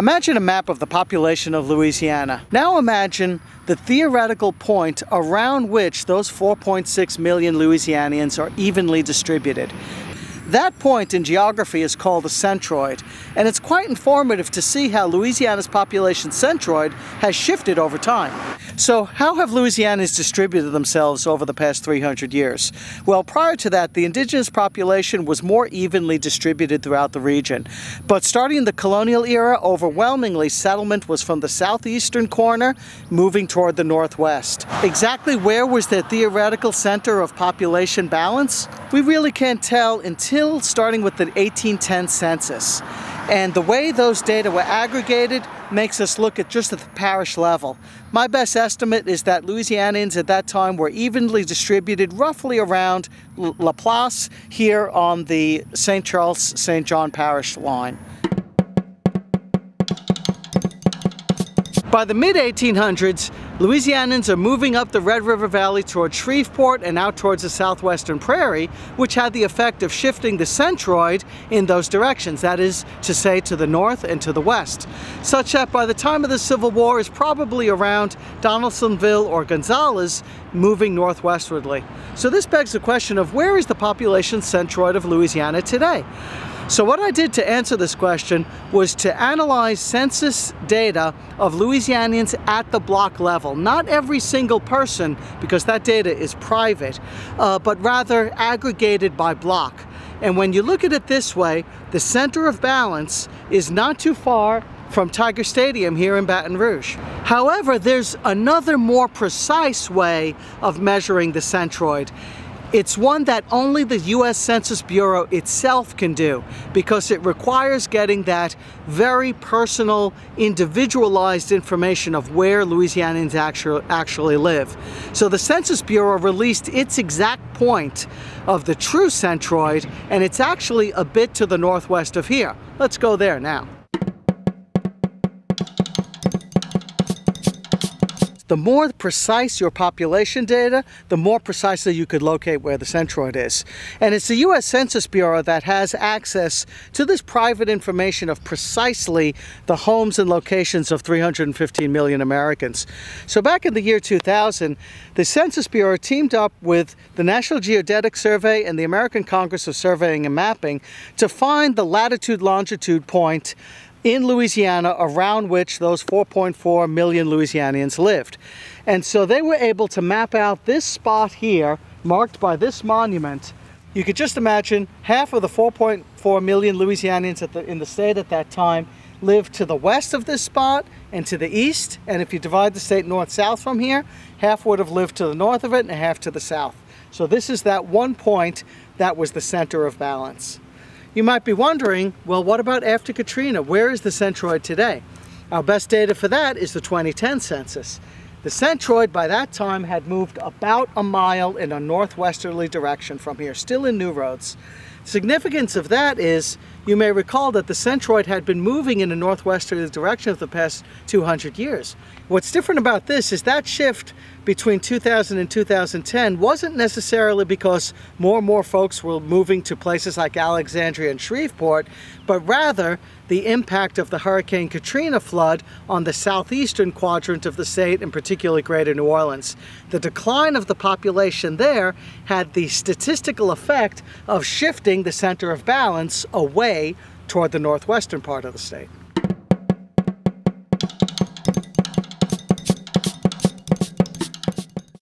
Imagine a map of the population of Louisiana. Now imagine the theoretical point around which those 4.6 million Louisianians are evenly distributed. That point in geography is called the centroid, and it's quite informative to see how Louisiana's population centroid has shifted over time. So how have Louisianans distributed themselves over the past 300 years? Well, prior to that, the indigenous population was more evenly distributed throughout the region. But starting in the colonial era, overwhelmingly settlement was from the southeastern corner, moving toward the northwest. Exactly where was the theoretical center of population balance? We really can't tell until starting with the 1810 census. And the way those data were aggregated makes us look at just at the parish level. My best estimate is that Louisianians at that time were evenly distributed roughly around LaPlace here on the St. Charles-St. John Parish line. By the mid-1800s, Louisianans are moving up the Red River Valley toward Shreveport and out towards the southwestern prairie, which had the effect of shifting the centroid in those directions, that is to say to the north and to the west, such that by the time of the Civil War is probably around Donaldsonville or Gonzales moving northwestwardly. So this begs the question of where is the population centroid of Louisiana today? So what I did to answer this question was to analyze census data of Louisianians at the block level. Not every single person, because that data is private, uh, but rather aggregated by block. And when you look at it this way, the center of balance is not too far from Tiger Stadium here in Baton Rouge. However, there's another more precise way of measuring the centroid. It's one that only the U.S. Census Bureau itself can do because it requires getting that very personal, individualized information of where Louisianans actually, actually live. So the Census Bureau released its exact point of the true centroid, and it's actually a bit to the northwest of here. Let's go there now. The more precise your population data, the more precisely you could locate where the centroid is. And it's the U.S. Census Bureau that has access to this private information of precisely the homes and locations of 315 million Americans. So back in the year 2000, the Census Bureau teamed up with the National Geodetic Survey and the American Congress of Surveying and Mapping to find the latitude-longitude point in Louisiana around which those 4.4 million Louisianians lived. And so they were able to map out this spot here, marked by this monument. You could just imagine half of the 4.4 million Louisianians the, in the state at that time lived to the west of this spot and to the east. And if you divide the state north-south from here, half would have lived to the north of it and half to the south. So this is that one point that was the center of balance. You might be wondering, well, what about after Katrina? Where is the centroid today? Our best data for that is the 2010 census. The centroid by that time had moved about a mile in a northwesterly direction from here, still in New Roads. Significance of that is, you may recall that the centroid had been moving in a northwesterly direction for the past 200 years. What's different about this is that shift between 2000 and 2010 wasn't necessarily because more and more folks were moving to places like Alexandria and Shreveport, but rather the impact of the Hurricane Katrina flood on the southeastern quadrant of the state, and particularly greater New Orleans. The decline of the population there had the statistical effect of shifting the center of balance away toward the northwestern part of the state.